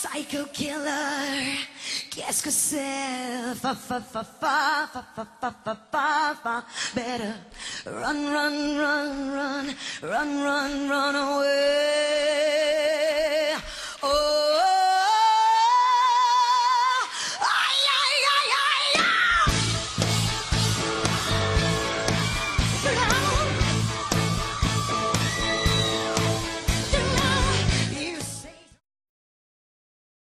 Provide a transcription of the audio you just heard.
Psycho killer, qu'est-ce que c'est? Fa fa fa fa fa fa fa fa fa fa. Better run, run, run, run, run, run, run away.